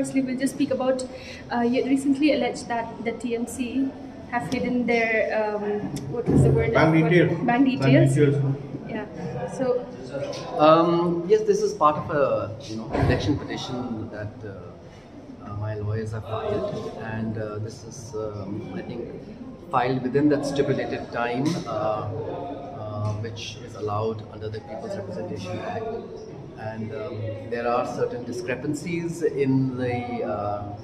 firstly, we'll just speak about uh, you recently alleged that the TMC have hidden their um, what was the word? Bank What- details. Bank details. details. Yeah. So Um, yes, this is part of a you know election petition that uh, uh, my lawyers have filed, and uh, this is um, I think filed within that stipulated time, uh, uh, which is allowed under the People's Representation Act, and um, there are certain discrepancies in the. Uh,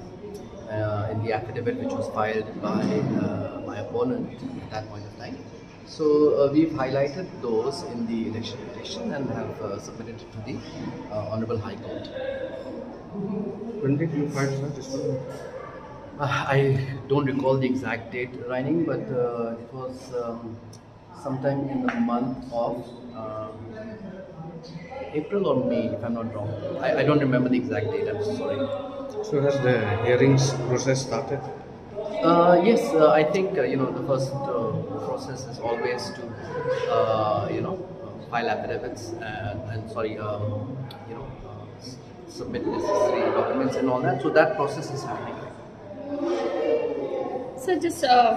uh, in the affidavit which was filed by uh, my opponent at that point of time. So uh, we've highlighted those in the election petition and have uh, submitted it to the uh, Honorable High Court. When did you file this one? I don't recall the exact date, Reining, but uh, it was um, sometime in the month of um, April or May, if I'm not wrong. I, I don't remember the exact date. I'm sorry. So has the hearings process started? Uh, yes, uh, I think uh, you know the first uh, process is always to uh, you know uh, file affidavits and, and sorry um, you know uh, s- submit necessary documents and all that. So that process is happening. so just uh,